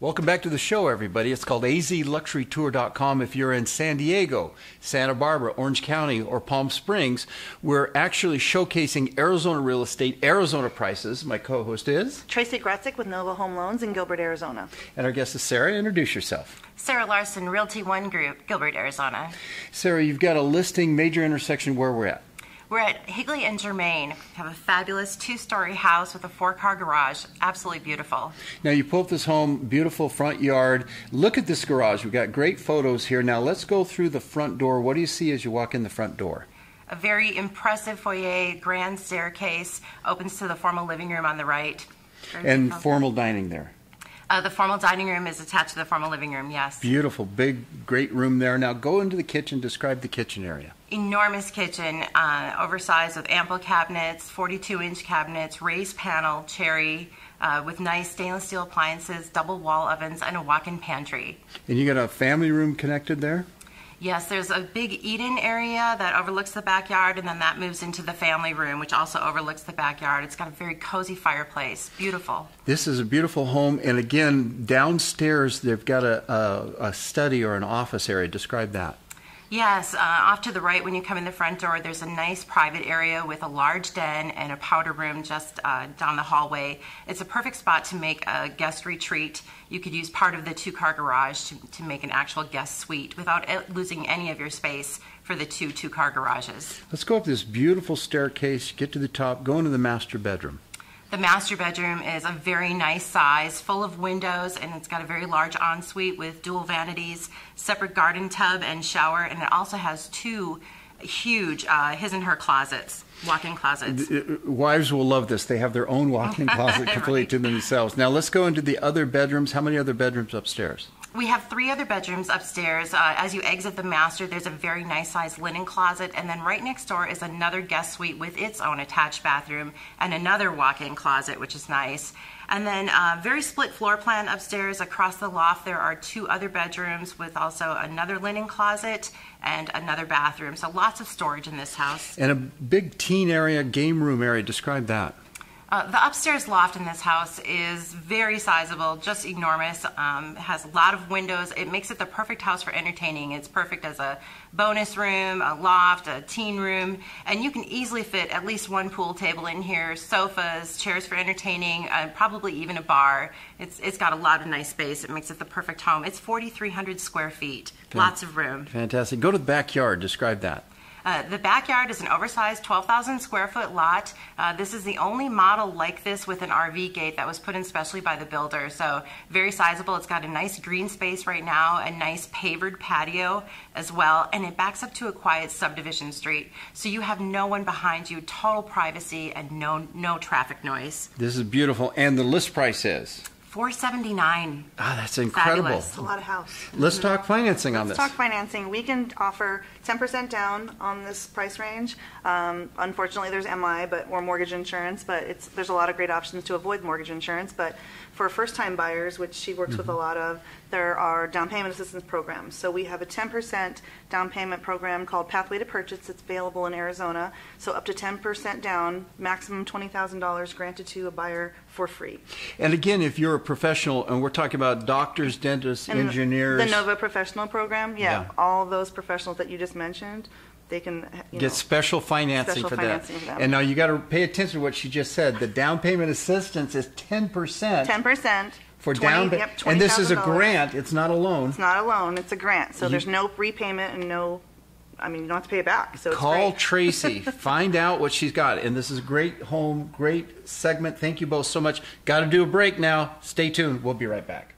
Welcome back to the show, everybody. It's called azluxurytour.com. If you're in San Diego, Santa Barbara, Orange County, or Palm Springs, we're actually showcasing Arizona real estate, Arizona prices. My co host is Traci Gratzek with Nova Home Loans in Gilbert, Arizona. And our guest is Sarah. Introduce yourself. Sarah Larson, Realty One Group, Gilbert, Arizona. Sarah, you've got a listing, major intersection where we're at. We're at Higley and Germann. We have a fabulous two-story house with a four-car garage. Absolutely beautiful. Now you pull up this home, beautiful front yard. Look at this garage. We've got great photos here. Now let's go through the front door. What do you see as you walk in the front door? A very impressive foyer, grand staircase, opens to the formal living room on the right. Very and formal dining there. Uh, the formal dining room is attached to the formal living room, yes. Beautiful, big, great room there. Now go into the kitchen, describe the kitchen area. Enormous kitchen, uh, oversized with ample cabinets, 42 inch cabinets, raised panel, cherry, uh, with nice stainless steel appliances, double wall ovens, and a walk in pantry. And you got a family room connected there? Yes, there's a big eat-in area that overlooks the backyard, and then that moves into the family room, which also overlooks the backyard. It's got a very cozy fireplace. Beautiful. This is a beautiful home, and again, downstairs they've got a, a, a study or an office area. Describe that. Yes, uh, off to the right when you come in the front door, there's a nice private area with a large den and a powder room just uh, down the hallway. It's a perfect spot to make a guest retreat. You could use part of the two car garage to, to make an actual guest suite without losing any of your space for the two two car garages. Let's go up this beautiful staircase, get to the top, go into the master bedroom. The master bedroom is a very nice size, full of windows, and it's got a very large ensuite with dual vanities, separate garden tub and shower, and it also has two huge uh, his and her closets, walk-in closets. Uh, wives will love this. They have their own walk-in closet completely right. to themselves. Now let's go into the other bedrooms. How many other bedrooms upstairs? We have three other bedrooms upstairs. Uh, as you exit the master, there's a very nice sized linen closet, and then right next door is another guest suite with its own attached bathroom and another walk in closet, which is nice. And then uh, very split floor plan upstairs. Across the loft, there are two other bedrooms with also another linen closet and another bathroom. So lots of storage in this house. And a big teen area, game room area. Describe that. Uh, the upstairs loft in this house is very sizable, just enormous. Um, has a lot of windows. It makes it the perfect house for entertaining. It's perfect as a bonus room, a loft, a teen room, and you can easily fit at least one pool table in here, sofas, chairs for entertaining, uh, probably even a bar. It's it's got a lot of nice space. It makes it the perfect home. It's 4,300 square feet, lots of room. Fantastic. Go to the backyard. Describe that. Uh, the backyard is an oversized 12,000 square foot lot. Uh, this is the only model like this with an RV gate that was put in specially by the builder. So very sizable. It's got a nice green space right now, a nice pavered patio as well, and it backs up to a quiet subdivision street. So you have no one behind you, total privacy and no no traffic noise. This is beautiful. And the list price is? 479 Ah, that's incredible. It's a lot of house. Let's talk financing on this. Let's this. talk financing. We can offer 10% down on this price range. Um, unfortunately, there's MI, but or mortgage insurance, but it's there's a lot of great options to avoid mortgage insurance. But for first-time buyers, which she works mm-hmm. with a mm-hmm. lot of, there are down payment assistance programs. So we have a 10% down payment program called Pathway to Purchase. It's available in Arizona. So up to 10% down, maximum $20,000 granted to a buyer for free. And again, if you're professional, and we're talking about doctors, dentists, and engineers, the Nova Professional Program, yeah, yeah, all those professionals that you just mentioned they can get know, special financing special for financing that. For. And now you got to pay attention to what she just said. The down payment assistance is ten percent. Ten percent for 20, down payment. Yep, and this is a grant. It's not a loan. It's not a loan. It's a grant. So you, there's no repayment and no. I mean, you don't have to pay it back. So call Traci. find out what she's got. And this is a great home, great segment. Thank you both so much. Got to do a break now. Stay tuned. We'll be right back.